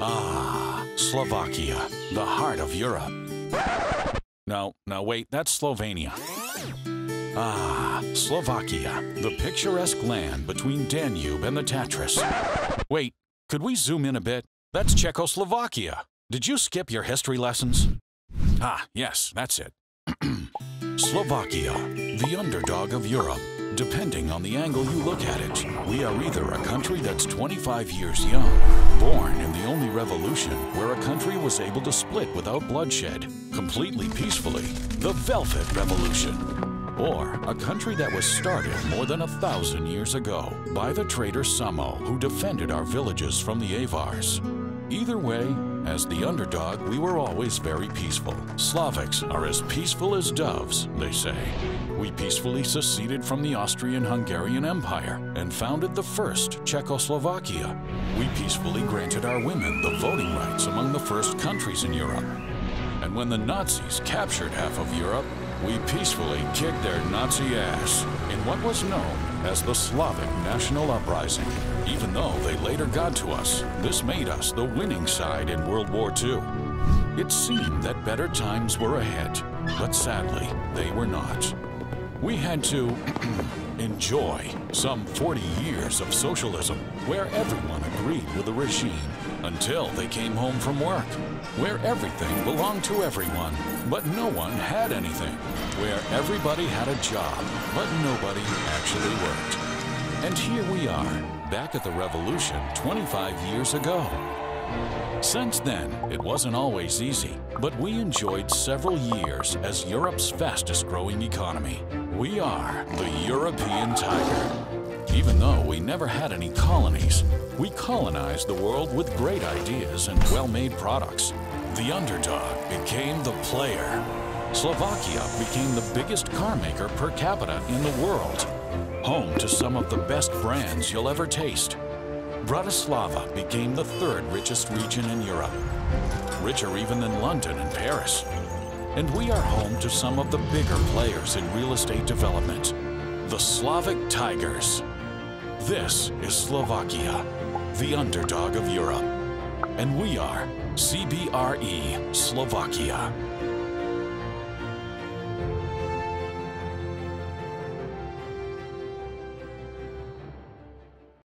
Ah, Slovakia, the heart of Europe. No, no, wait, that's Slovenia. Ah, Slovakia, the picturesque land between Danube and the Tatras. Wait, could we zoom in a bit? That's Czechoslovakia. Did you skip your history lessons? Ah, yes, that's it. Slovakia, the underdog of Europe. Depending on the angle you look at it, we are either a country that's 25 years young, born in the revolution where a country was able to split without bloodshed, completely peacefully, the Velvet Revolution, or a country that was started more than a thousand years ago by the trader Samo who defended our villages from the Avars. Either way, as the underdog, we were always very peaceful. Slavics are as peaceful as doves, they say. We peacefully seceded from the Austrian-Hungarian Empire and founded the first Czechoslovakia. We peacefully granted our women the voting rights among the first countries in Europe. And when the Nazis captured half of Europe, we peacefully kicked their Nazi ass in what was known as the Slovak National Uprising. Even though they later got to us, this made us the winning side in World War II. It seemed that better times were ahead, but sadly, they were not. We had to enjoy some 40 years of socialism where everyone agreed with the regime until they came home from work, where everything belonged to everyone, but no one had anything, where everybody had a job, but nobody actually worked. And here we are, back at the revolution 25 years ago. Since then, it wasn't always easy, but we enjoyed several years as Europe's fastest growing economy. We are the European tiger. Even though we never had any colonies, we colonized the world with great ideas and well-made products. The underdog became the player. Slovakia became the biggest car maker per capita in the world, home to some of the best brands you'll ever taste. Bratislava became the third richest region in Europe, richer even than London and Paris. And we are home to some of the bigger players in real estate development, the Slavic Tigers. This is Slovakia, the underdog of Europe. And we are CBRE Slovakia.